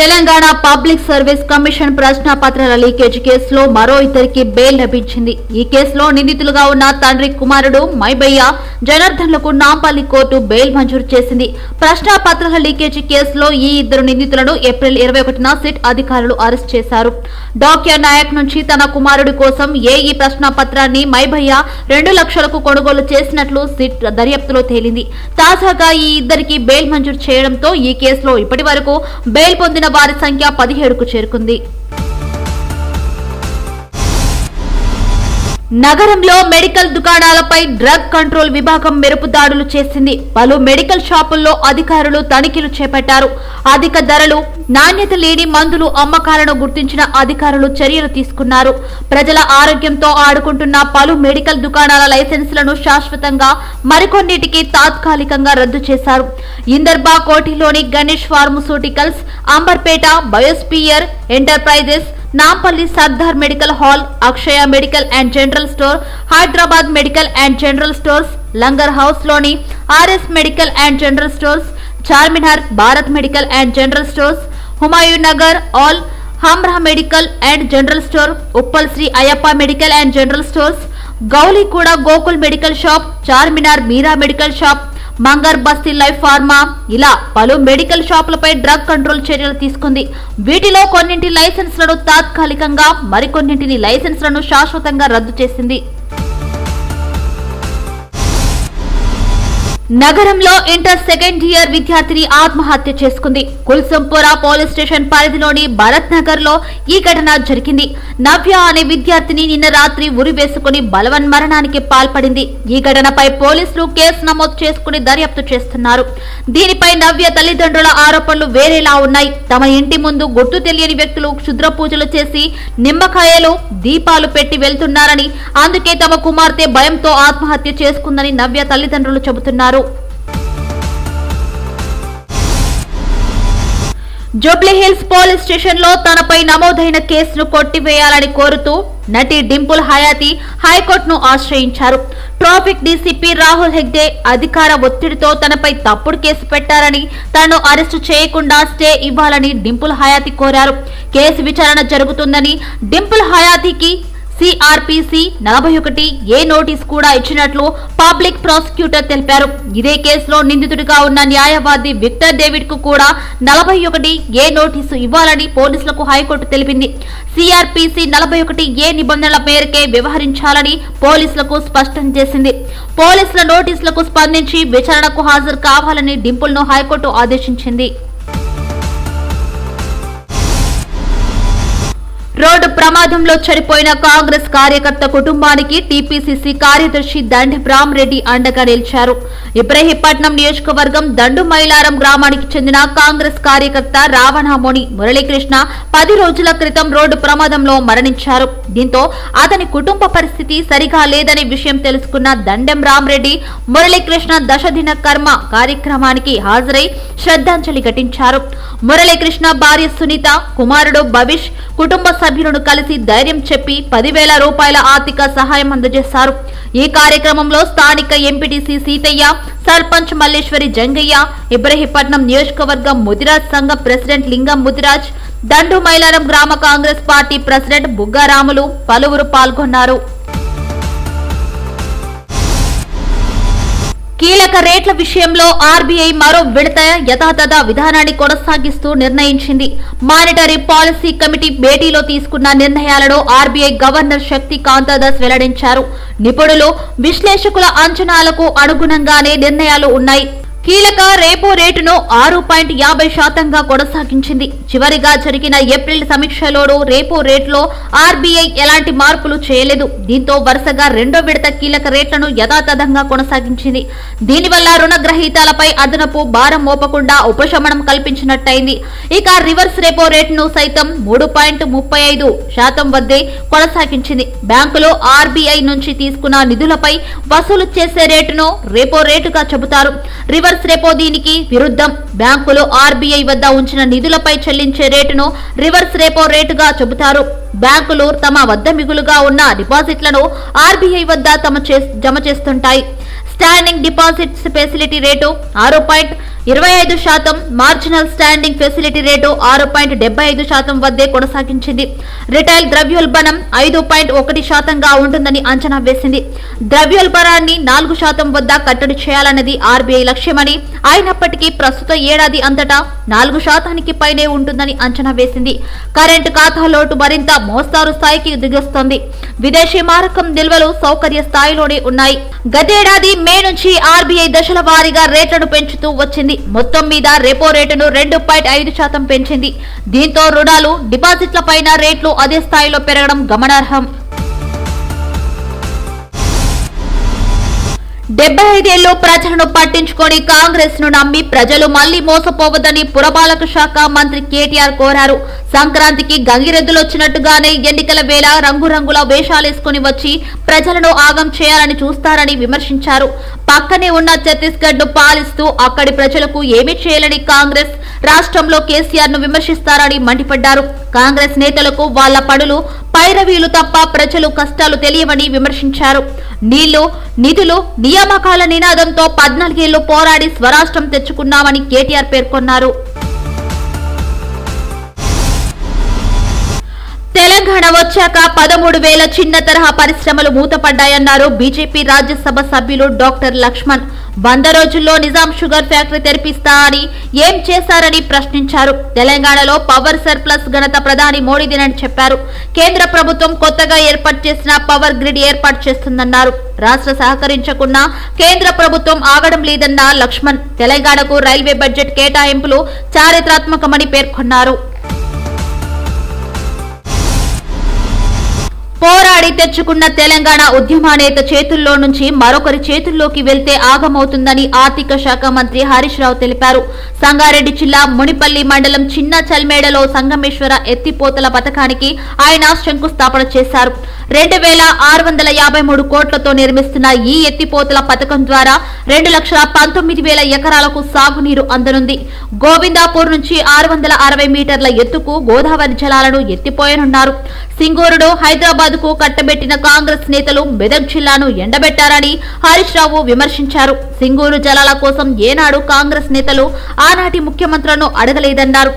Telangana public service commission ప్రశ్నాపత్రాల leakage కేసులో మరో ఇద్దరికి బెయిల్ లభించింది. ఈ కేసులో నిందితులుగా ఉన్న తండ్రి కుమారుడు మైబయ్య జనార్దన్లకు నాంపల్లి కోర్టు బెయిల్ మంజూరు చేసింది. ప్రశ్నాపత్రాల లీకేజీ కేసులో ఈ ఇద్దరు నిందితులను ఏప్రిల్ ఇరవై ఒకటిన సిట్ అధికారులు అరెస్ట్ చేశారు. డాక్యా నాయక్ నుంచి తన కుమారుడి కోసం ఏ ఈ ప్రశ్నాపత్రాన్ని మైబయ్య రెండు లక్షలకు కొనుగోలు చేసినట్లు సిట్ దర్యాప్తులో తేలింది. తాజాగా ఈ ఇద్దరికి బెయిల్ మంజూరు చేయడంతో ఈ కేసులో ఇప్పటి వరకు బెయిల్ పొందిన వారి సంఖ్య పదిహేడుకు చేరుకుంది. నగరంలో మెడికల్ దుకాణాలపై డ్రగ్ కంట్రోల్ విభాగం మెరుపు దాడులు చేసింది. పలు మెడికల్ షాపుల్లో అధికారులు తనిఖీలు చేపట్టారు. అధిక ధరలు నాణ్యత లేని మందులు అమ్మకాలను గుర్తించిన అధికారులు చర్యలు తీసుకున్నారు. ప్రజల ఆరోగ్యంతో ఆడుకుంటున్న పలు మెడికల్ దుకాణాల లైసెన్సులను శాశ్వతంగా మరికొన్నిటికి తాత్కాలికంగా రద్దు చేశారు. ఇందర్బా కోటిలోని Ganesh pharmaceuticals Amberpet biosphere enterprises Nampally Sardar medical hall Akshaya medical and general store Hyderabad medical and general stores Langar Houz లోని RS medical and general stores Charminar Bharat medical and general stores Humayun Nagar Al Hamra medical and general store Uppal Shri Ayyappa medical and general stores Gowliguda Gokul medical shop Charminar Meera medical shop Mangar Basti life pharma. ఇలా పలు medical షాపులపై drug control చర్యలు తీసుకుంది. వీటిలో కొన్నింటి లైసెన్స్లను తాత్కాలికంగా మరికొన్నింటిని లైసెన్స్లను శాశ్వతంగా రద్దు చేసింది. నగరంలో ఇంటర్ సెకండ్ ఇయర్ విద్యార్థిని ఆత్మహత్య చేసుకుంది. కుల్సంపురా పోలీస్ స్టేషన్ పరిధిలోని భరత్ నగర్లో ఈ ఘటన జరిగింది. నవ్య అనే విద్యార్థిని నిన్న రాత్రి ఉరి వేసుకుని బలవన్మరణానికి పాల్పడింది. ఈ ఘటనపై పోలీసులు కేసు నమోదు చేసుకుని దర్యాప్తు చేస్తున్నారు. దీనిపై నవ్య తల్లిదండ్రుల ఆరోపణలు వేరేలా ఉన్నాయి. తమ ఇంటి ముందు గుర్తు తెలియని వ్యక్తులు క్షుద్ర పూజలు చేసి నిమ్మకాయలు దీపాలు పెట్టి వెళ్తున్నారని అందుకే తమ కుమార్తె భయంతో ఆత్మహత్య చేసుకుందని నవ్య తల్లిదండ్రులు చెబుతున్నారు. జూబ్లీహిల్స్ పోలీస్ స్టేషన్లో తనపై నమోదైన కేసును కొట్టివేయాలని కోరుతూ నటి డింపుల్ హయాతి హైకోర్టును ఆశ్రయించారు. ట్రాఫిక్ డీసీపీ రాహుల్ హెగ్డే అధికార ఒత్తిడితో తనపై తప్పుడు కేసు పెట్టారని తనను అరెస్టు చేయకుండా స్టే ఇవ్వాలని డింపుల్ హయాతి కోరారు. కేసు విచారణ జరుగుతుందని డింపుల్ హయాతికి సిఆర్పిసి నలభై ఒకటి ఏ నోటీస్ కూడా ఇచ్చినట్లు పబ్లిక్ ప్రాసిక్యూటర్ తెలిపారు. ఇదే కేసులో నిందితుడిగా ఉన్న న్యాయవాది విక్టర్ డేవిడ్కు కూడా నలభై ఒకటి ఏ నోటీసు ఇవ్వాలని పోలీసులకు హైకోర్టు తెలిపింది. సిఆర్పిసి నలభై ఒకటి ఏ నిబంధనల మేరకే వ్యవహరించాలని పోలీసులకు స్పష్టం చేసింది. పోలీసుల నోటీసులకు స్పందించి విచారణకు హాజరు కావాలని డింపుల్ను హైకోర్టు ఆదేశించింది. రోడ్డు ప్రమాదంలో చనిపోయిన కాంగ్రెస్ కార్యకర్త కుటుంబానికి టీపీసీసీ కార్యదర్శి దండి రెడ్డి అండగా నిలిచారు. ఇబ్రహీపట్నం నియోజకవర్గం దండు మైలారం గ్రామానికి చెందిన కాంగ్రెస్ కార్యకర్త రావణామోని మురళీకృష్ణ పది రోజుల క్రితం రోడ్డు ప్రమాదంలో మరణించారు. దీంతో అతని కుటుంబ పరిస్థితి సరిగా లేదనే విషయం తెలుసుకున్న దండెం రామరెడ్డి మురళీకృష్ణ దశదిన కర్మ కార్యక్రమానికి హాజరై శ్రద్ధాంజలి ఘటించారు. మురళీకృష్ణ భార్య సునీత కుమారుడు భవిష్ కుటుంబ సభ్యులను కలిసి ధైర్యం చెప్పి పదివేల రూపాయల ఆర్థిక సహాయం అందజేశారు. ఈ కార్యక్రమంలో స్థానిక ఎంపీటీసీ సీతయ్య సర్పంచ్ మల్లేశ్వరి జంగయ్య ఇబ్రహీపట్నం నియోజకవర్గం ముదిరాజ్ సంఘ ప్రెసిడెంట్ లింగం ముదిరాజ్ దండు మైలారం గ్రామ కాంగ్రెస్ పార్టీ ప్రెసిడెంట్ బుగ్గారాములు పలువురు పాల్గొన్నారు. కీలక రేట్ల విషయంలో ఆర్బీఐ మరో విడత యథాతథ విధానాన్ని కొనసాగిస్తూ నిర్ణయించింది. మానిటరీ పాలసీ కమిటీ భేటీలో తీసుకున్న నిర్ణయాలను ఆర్బీఐ గవర్నర్ శక్తి కాంతదాస్ వెల్లడించారు. నిపుణులు విశ్లేషకుల అంచనాలకు అనుగుణంగానే నిర్ణయాలు ఉన్నాయి. కీలక రేపో రేటును ఆరు పాయింట్ యాభై శాతంగా కొనసాగించింది. చివరిగా జరిగిన ఏప్రిల్ సమీక్షలోనూ రేపో రేట్లో ఆర్బీఐ ఎలాంటి మార్పులు చేయలేదు. దీంతో వరుసగా రెండో విడత కీలక రేట్లను యథాతథంగా కొనసాగించింది. దీనివల్ల రుణగ్రహీతలపై అదనపు భారం మోపకుండా ఉపశమనం కల్పించినట్టయింది. ఇక రివర్స్ రేపో రేటును సైతం మూడు పాయింట్ ముప్పై ఐదు శాతం వద్దే కొనసాగించింది. బ్యాంకులు ఆర్బీఐ నుంచి తీసుకున్న నిధులపై వసూలు చేసే రేటును రేపో రేటుగా చెబుతారు. రివర్స్ రెపో దీనికి విరుద్ధం. బ్యాంకులు ఆర్బీఐ వద్ద ఉంచిన నిధులపై చెల్లించే రేటును రివర్స్ రెపో రేటుగా చెబుతారు. బ్యాంకులు తమ వద్ద మిగులుగా ఉన్న డిపాజిట్లను ఆర్బీఐ వద్ద తమ జమ చేస్తుంటాయి. స్టాండింగ్ డిపాజిట్స్ ఫెసిలిటీ రేటు ఆరు పాయింట్ ఇరవై ఐదు శాతం మార్జినల్ స్టాండింగ్ ఫెసిలిటీ రేటు ఆరు పాయింట్ డెబ్బై ఐదు శాతం వద్దే కొనసాగించింది. రిటైల్ ద్రవ్యోల్బణం ఐదు పాయింట్ ఒకటి శాతంగా ఉంటుందని అంచనా వేసింది. ద్రవ్యోల్బణాన్ని నాలుగు శాతం వద్ద కట్టడి చేయాలన్నది ఆర్బీఐ లక్ష్యమని అయినప్పటికీ ప్రస్తుత ఏడాది అంతటా నాలుగు శాతానికి పైనే ఉంటుందని అంచనా వేసింది. కరెంటు ఖాతా లోటు మరింత మోస్తారు స్థాయికి దిగొస్తోంది. విదేశీ మారకం నిల్వలు సౌకర్య స్థాయిలోనే ఉన్నాయి. గతేడాది మే నుంచి ఆర్బీఐ దశల వారీగా రేట్లను పెంచుతూ వచ్చింది. మొత్తం మీద రెపో రేటును రెండు పాయింట్ ఐదు శాతం పెంచింది. దీంతో రుణాలు డిపాజిట్ల పైన రేట్లు అదే స్థాయిలో పెరగడం గమనార్హం. డెబ్బై ఐదేళ్ళు ప్రజలను పట్టించుకొని కాంగ్రెస్ను నమ్మి ప్రజలు మళ్ళీ మోసపోవద్దని పురపాలక శాఖ మంత్రి కేటీఆర్ కోరారు. సంక్రాంతికి గంగిరెద్దులు వచ్చినట్టుగానే ఎన్నికల వేళ రంగురంగుల వేషాలేసుకుని వచ్చి ప్రజలను ఆగం చేయాలని చూస్తారని విమర్శించారు. పక్కనే ఉన్న ఛత్తీస్గఢ్ను పాలిస్తూ అక్కడి ప్రజలకు ఏమీ చేయలేని కాంగ్రెస్ రాష్ట్రంలో కేసీఆర్ను విమర్శిస్తారని మండిపడ్డారు. కాంగ్రెస్ నేతలకు వాళ్ళ పనులు పైరవీలు తప్ప ప్రజలు కష్టాలు తెలియవని విమర్శించారు. నీళ్ళు నిధులు నియామకాల నినాదంతో పద్నాలుగేళ్ళు పోరాడి స్వరాష్ట్రం తెచ్చుకున్నామని కేటీఆర్ పేర్కొన్నారు. తెలంగాణ వచ్చాక పదమూడు వేల చిన్న తరహా పరిశ్రమలు మూతపడ్డాయన్నారు బీజేపీ రాజ్యసభ సభ్యులు డాక్టర్ లక్ష్మణ్. వంద రోజుల్లో నిజాం షుగర్ ఫ్యాక్టరీ తెరిపిస్తా అని ఏం చేశారని ప్రశ్నించారు. తెలంగాణలో పవర్ సర్ప్లస్ ఘనత ప్రధాని మోడీదేనని చెప్పారు. కేంద్ర ప్రభుత్వం కొత్తగా ఏర్పాటు చేసిన పవర్ గ్రిడ్ ఏర్పాటు చేస్తుందన్నారు. రాష్ట్ర సహకరించకున్నా కేంద్ర ప్రభుత్వం ఆగడం లేదన్న లక్ష్మణ్ తెలంగాణకు రైల్వే బడ్జెట్ కేటాయింపులు చారిత్రాత్మకమని పేర్కొన్నారు. పోరాడి తెచ్చుకున్న తెలంగాణ ఉద్యమానేత చేతుల్లో నుంచి మరొకరి చేతుల్లోకి వెళ్తే ఆగమవుతుందని ఆర్థిక శాఖ మంత్రి హరీష్ రావు తెలిపారు. సంగారెడ్డి జిల్లా మునిపల్లి మండలం చిన్న చల్మేడలో సంగమేశ్వర ఎత్తిపోతల పథకానికి ఆయన శంకుస్థాపన చేశారు. రెండు వేల ఆరు వందల యాభై మూడు కోట్లతో నిర్మిస్తున్న ఈ ఎత్తిపోతల పథకం ద్వారా రెండు లక్షల పంతొమ్మిది వేల ఎకరాలకు సాగునీరు అందనుంది. గోవిందాపూర్ నుంచి ఆరు వందల అరవై మీటర్ల ఎత్తుకు గోదావరి జలాలను ఎత్తిపోయనున్నారు. సింగూరుడు హైదరాబాద్కు కట్టబెట్టిన కాంగ్రెస్ నేతలు మెదక్ జిల్లాను ఎండబెట్టారని హరీష్ రావు విమర్శించారు. సింగూరు జలాల కోసం ఏనాడు కాంగ్రెస్ నేతలు ఆనాటి ముఖ్యమంత్రులను అడగలేదన్నారు.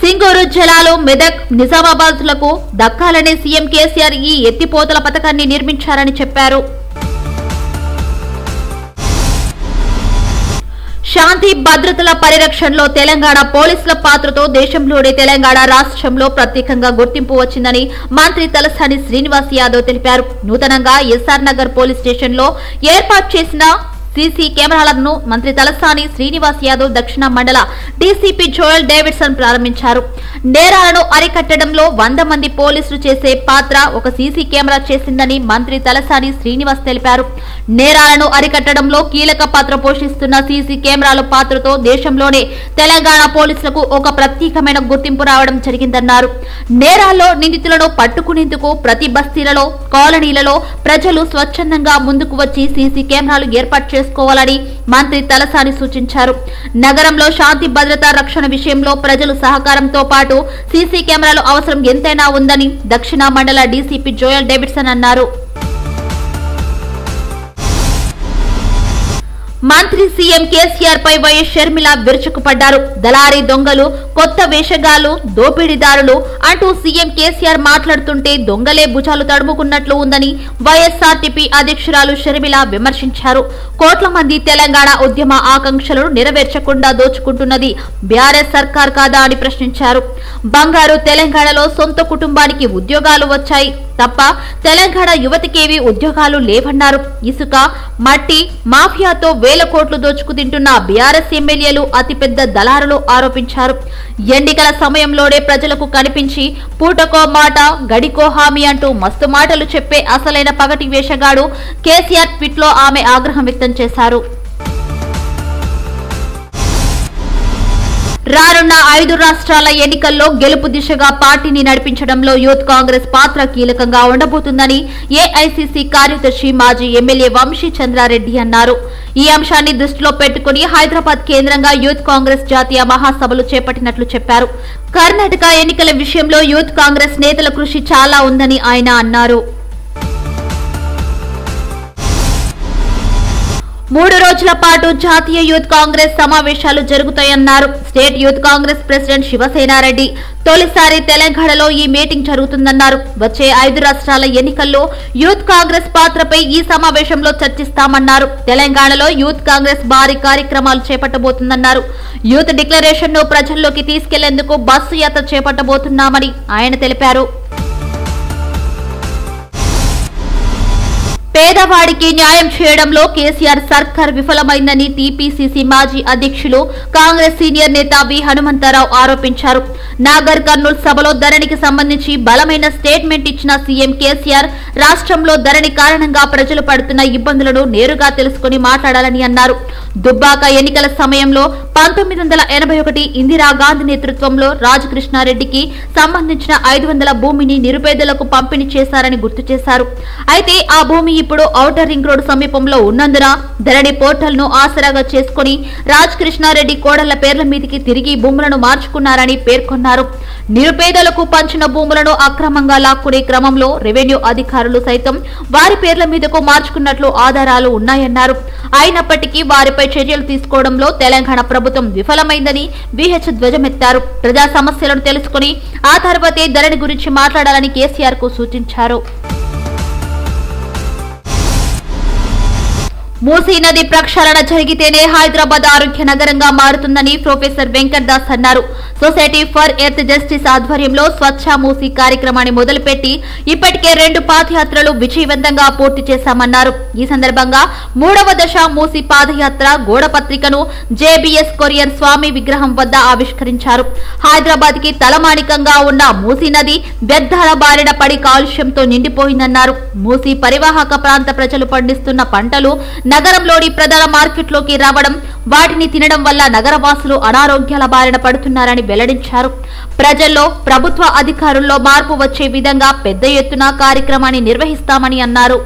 సింగూరు జలాలు మెదక్ నిజామాబాద్లకు దక్కాలని సీఎం కేసీఆర్ ఈ ఎత్తిపోతల పథకాన్ని నిర్మించారని చెప్పారు. శాంతి భద్రతల పరిరక్షణలో తెలంగాణ పోలీసుల పాత్రతో దేశంలోనే తెలంగాణ రాష్ట్రంలో ప్రత్యేకంగా గుర్తింపు వచ్చిందని మంత్రి తలసాని శ్రీనివాస్ యాదవ్ తెలిపారు. నూతనంగా ఎస్ఆర్ నగర్ పోలీస్ స్టేషన్లో ఏర్పాటు చేసిన సీసీ కెమెరాలను మంత్రి తలసాని శ్రీనివాస్ యాదవ్ దక్షిణ మండల డీసీపీ జోయల్ డేవిడ్సన్ ప్రారంభించారు. నేరాలను అరికట్టడంలో వంద మంది పోలీసులు చేసే పాత్ర ఒక సీసీ కెమెరా చేసిందని మంత్రి తలసాని శ్రీనివాస్ తెలిపారు. నేరాలను అరికట్టడంలో కీలక పాత్ర పోషిస్తున్న సీసీ కెమెరాల పాత్రతో దేశంలోనే తెలంగాణ పోలీసులకు ఒక ప్రత్యేకమైన గుర్తింపు రావడం జరిగిందన్నారు. నేరాల్లో నిందితులను పట్టుకునేందుకు ప్రతి బస్తీలలో కాలనీలలో ప్రజలు స్వచ్ఛందంగా ముందుకు వచ్చి సీసీ కెమెరాలు ఏర్పాటు చేసుకోవాలని మంత్రి తలసాని సూచించారు. నగరంలో శాంతి భద్రత రక్షణ విషయంలో ప్రజలు సహకారంతో పాటు సీసీ కెమెరాలు అవసరం ఎంతైనా ఉందని దక్షిణ మండల డీసీపీ జోయల్ డేవిడ్సన్ అన్నారు. మంత్రి సీఎం కేసీఆర్ పై వైఎస్ షర్మిల విరుచుకుపడ్డారు. దళారీ దొంగలు కొత్త వేషగాలు దోపిడీదారులు అంటూ సీఎం కేసీఆర్ మాట్లాడుతుంటే దొంగలే భుజాలు తడుముకున్నట్లు ఉందని వైఎస్ఆర్టీపీ అధ్యక్షురాలు షర్మిల విమర్శించారు. కోట్ల మంది తెలంగాణ ఉద్యమ ఆకాంక్షలను నెరవేర్చకుండా దోచుకుంటున్నది బీఆర్ఎస్ సర్కార్ కాదా అని ప్రశ్నించారు. బంగారు తెలంగాణలో సొంత కుటుంబానికి ఉద్యోగాలు వచ్చాయి. తప్ప తెలంగాణ యువతకేవీ ఉద్యోగాలు లేవన్నారు. ఇసుక మట్టి మాఫియాతో వేల కోట్లు దోచుకు తింటున్న బీఆర్ఎస్ ఎమ్మెల్యేలు అతిపెద్ద దళారులు ఆరోపించారు. ఎన్నికల సమయంలోనే ప్రజలకు కనిపించి పూటకో మాట గడికో హామీ అంటూ మస్తు మాటలు చెప్పే అసలైన పగటి వేషగాడు కేసీఆర్ ట్వీట్లో ఆమె ఆగ్రహం వ్యక్తం చేశారు. రానున్న ఐదు రాష్ట్రాల ఎన్నికల్లో గెలుపు దిశగా పార్టీని నడిపించడంలో యూత్ కాంగ్రెస్ పాత్ర కీలకంగా ఉండబోతుందని ఏఐసిసి కార్యదర్శి మాజీ ఎమ్మెల్యే వంశీ చంద్రారెడ్డి అన్నారు. ఈ అంశాన్ని దృష్టిలో పెట్టుకుని హైదరాబాద్ కేంద్రంగా యూత్ కాంగ్రెస్ జాతీయ మహాసభలు చేపట్టినట్లు చెప్పారు. కర్ణాటక ఎన్నికల విషయంలో యూత్ కాంగ్రెస్ నేతల కృషి చాలా ఉందని ఆయన అన్నారు. మూడు రోజుల పాటు జాతీయ యూత్ కాంగ్రెస్ సమావేశాలు జరుగుతాయన్నారు. State youth Congress president Shivasena Reddy తొలిసారి తెలంగాణలో ఈ మీటింగ్ జరుగుతుందన్నారు. వచ్చే ఐదు రాష్ట్రాల ఎన్నికల్లో యూత్ కాంగ్రెస్ పాత్రపై ఈ సమావేశంలో చర్చిస్తామన్నారు. తెలంగాణలో యూత్ కాంగ్రెస్ భారీ కార్యక్రమాలు చేపట్టబోతుందన్నారు. యూత్ డిక్లరేషన్ను ప్రజల్లోకి తీసుకెళ్ళేందుకు బస్సు యాత్ర చేపట్టబోతున్నామని ఆయన తెలిపారు. పేదవాడికి న్యాయం చేయడంలో కేసీఆర్ సర్కార్ విఫలమైందని టీపీసీసీ మాజీ అధ్యక్షులు కాంగ్రెస్ సీనియర్ నేత వి హనుమంతరావు ఆరోపించారు. నాగర్ కర్నూల్ సభలో ధరణికి సంబంధించి బలమైన స్టేట్మెంట్ ఇచ్చిన సీఎం కేసీఆర్ రాష్ట్రంలో ధరణి కారణంగా ప్రజలు పడుతున్న ఇబ్బందులను నేరుగా తెలుసుకుని మాట్లాడాలని అన్నారు. దుబ్బాక ఎన్నికల సమయంలో పంతొమ్మిది వందల ఎనభై ఒకటి ఇందిరాగాంధీ నేతృత్వంలో రాజకృష్ణారెడ్డికి సంబంధించిన ఐదు వందల భూమిని నిరుపేదలకు పంపిణీ చేశారని గుర్తు చేశారు. అయితే ఆ భూమి ఇప్పుడు ఔటర్ రింగ్ రోడ్ సమీపంలో ఉన్నందున ధరణి పోర్టల్ను ఆసరాగా చేసుకుని రాజకృష్ణారెడ్డి కోడళ్ళ పేర్ల మీదికి తిరిగి భూములను మార్చుకున్నారని పేర్కొన్నారు. నిరుపేదలకు పంచిన భూములను అక్రమంగా లాక్కునే క్రమంలో రెవెన్యూ అధికారులు సైతం వారి పేర్ల మీదకు మార్చుకున్నట్లు ఆధారాలు ఉన్నాయన్నారు. అయినప్పటికీ వారిపై చర్యలు తీసుకోవడంలో తెలంగాణ ప్రభుత్వం విఫలమైందని విహెచ్ ధ్వజమెత్తారు. ప్రజా సమస్యలను తెలుసుకుని ఆ తర్వాతే ధరణి గురించి మాట్లాడాలని కేసీఆర్కు సూచించారు. మూసీ నది ప్రక్షాళన జరిగితేనే హైదరాబాద్ ఆరోగ్య నగరంగా మారుతుందని ప్రొఫెసర్ వెంకట్ దాస్ అన్నారు. సొసైటీ ఫర్ ఎర్త్ జస్టిస్ ఆధ్వర్యంలో స్వచ్ఛ మూసీ కార్యక్రమాన్ని మొదలుపెట్టి ఇప్పటికే రెండు పాదయాత్రలు విజయవంతంగా పూర్తి చేశామన్నారు. ఈ సందర్భంగా మూడవ దశ మూసీ పాదయాత్ర గోడపత్రికను జేబీఎస్ కొరియర్ స్వామి విగ్రహం వద్ద ఆవిష్కరించారు. హైదరాబాద్కి తలమాణికంగా ఉన్న మూసీ నది వ్యర్థాల బారిన పడి కాలుష్యంతో నిండిపోయిందన్నారు. మూసీ పరివాహక ప్రాంత ప్రజలు పండిస్తున్న పంటలు నగరంలోని ప్రధాన మార్కెట్లోకి రావడం వాటిని తినడం వల్ల నగరవాసులు అనారోగ్యాల బారిన పడుతున్నారని వెల్లడించారు. ప్రజల్లో ప్రభుత్వ అధికారుల్లో మార్పు వచ్చే విధంగా పెద్ద ఎత్తున కార్యక్రమాన్ని నిర్వహిస్తామని అన్నారు.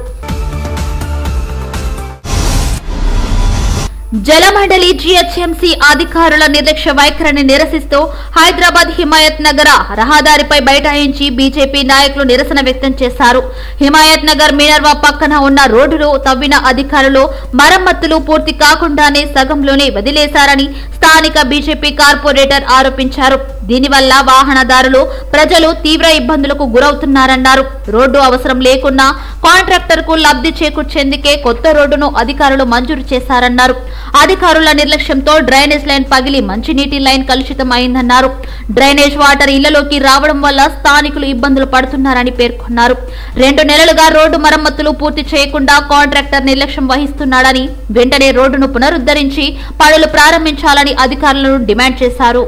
జలమండలి జీహెచ్ఎంసీ అధికారుల నిర్లక్ష్య వైఖరిని నిరసిస్తూ హైదరాబాద్ హిమాయత్ నగర రహదారిపై బైఠాయించి బీజేపీ నాయకులు నిరసన వ్యక్తం చేశారు. హిమాయత్ నగర్ మినర్వా పక్కన ఉన్న రోడ్డులు తవ్విన అధికారులు మరమ్మతులు పూర్తి కాకుండానే సగంలోనే వదిలేశారని స్థానిక బీజేపీ కార్పొరేటర్ ఆరోపించారు. దీనివల్ల వాహనదారులు ప్రజలు తీవ్ర ఇబ్బందులకు గురవుతున్నారన్నారు. రోడ్డు అవసరం లేకున్నా కాంట్రాక్టర్కు లబ్ధి చేకూర్చేందుకే కొత్త రోడ్డును అధికారులు మంజూరు చేశారన్నారు. అధికారుల నిర్లక్ష్యంతో డ్రైనేజ్ లైన్ పగిలి మంచినీటి లైన్ కలుషితం అయిందన్నారు డ్రైనేజ్ వాటర్ ఇళ్ళలోకి రావడం వల్ల స్థానికులు ఇబ్బందులు పడుతున్నారని పేర్కొన్నారు. రెండు నెలలుగా రోడ్డు మరమ్మతులు పూర్తి చేయకుండా కాంట్రాక్టర్ నిర్లక్ష్యం వహిస్తున్నాడని వెంటనే రోడ్డును పునరుద్ధరించి పనులు ప్రారంభించాలని అధికారులను డిమాండ్ చేశారు.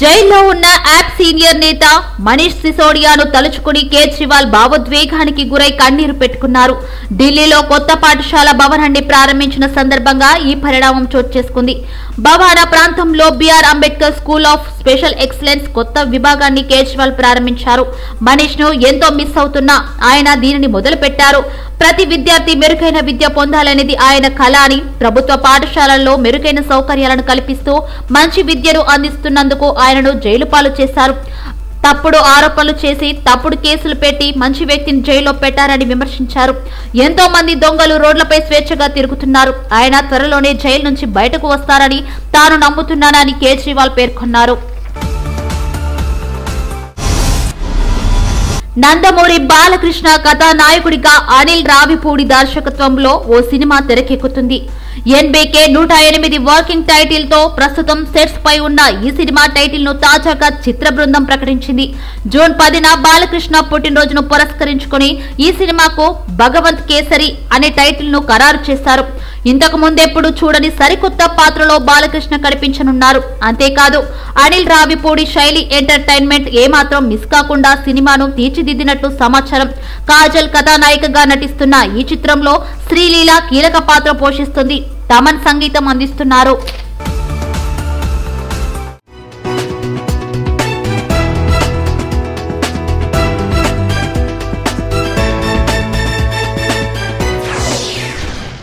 జైల్లో ఉన్న యాప్ సీనియర్ నేత మనీష్ సిసోడియాను తలుచుకుని కేజ్రీవాల్ భావోద్వేగానికి గురై కన్నీరు పెట్టుకున్నారు. ఢిల్లీలో కొత్త పాఠశాల భవనాన్ని ప్రారంభించిన సందర్భంగా ఈ పరిణామం చోటు చేసుకుంది. బవారా ప్రాంతంలో BR Ambedkar school of special excellence కొత్త విభాగాన్ని కేజ్రీవాల్ ప్రారంభించారు. మనీష్ను ఎంతో మిస్ అవుతున్నా ఆయన దీనిని మొదలుపెట్టారు. ప్రతి విద్యార్థి మెరుగైన విద్య పొందాలనేది ఆయన కళ అని ప్రభుత్వ పాఠశాలల్లో మెరుగైన సౌకర్యాలను కల్పిస్తూ మంచి విద్యను అందిస్తున్నందుకు ఆయనను జైలు పాలు చేశారు. తప్పుడు ఆరోపణలు చేసి తప్పుడు కేసులు పెట్టి మంచి వ్యక్తిని జైల్లో పెట్టారని విమర్శించారు. ఎంతో మంది దొంగలు రోడ్లపై స్వేచ్ఛగా తిరుగుతున్నారు. ఆయన త్వరలోనే జైలు నుంచి బయటకు వస్తారని తాను నమ్ముతున్నానని కేజ్రీవాల్ పేర్కొన్నారు. నందమూరి బాలకృష్ణ కథానాయకుడిగా అనిల్ రావిపూడి దర్శకత్వంలో ఓ సినిమా తెరకెక్కుతుంది. ఎన్బీకే నూట ఎనిమిది వర్కింగ్ టైటిల్తో ప్రస్తుతం సెట్స్ పై ఉన్న ఈ సినిమా టైటిల్ను తాజాగా చిత్ర బృందం ప్రకటించింది. జూన్ పదిన బాలకృష్ణ పుట్టినరోజును పురస్కరించుకుని ఈ సినిమాకు భగవంత్ కేసరి అనే టైటిల్ను ఖరారు చేశారు. ఇంతకు ముందెప్పుడు చూడని సరికొత్త పాత్రలో బాలకృష్ణ కనిపించనున్నారు. అంతేకాదు అనిల్ రావిపూడి శైలి ఎంటర్టైన్మెంట్ ఏమాత్రం మిస్ కాకుండా సినిమాను తీర్చిదిద్దినట్లు సమాచారం కాజల్ కథానాయికగా నటిస్తున్న ఈ చిత్రంలో శ్రీలీల కీలక పాత్ర పోషిస్తుంది. తమన్ సంగీతం అందిస్తున్నారు.